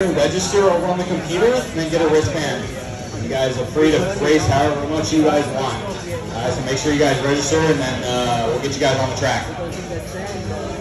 register over on the computer and then get a wristband. You guys are free to race however much you guys want. Uh, so make sure you guys register and then uh, we'll get you guys on the track.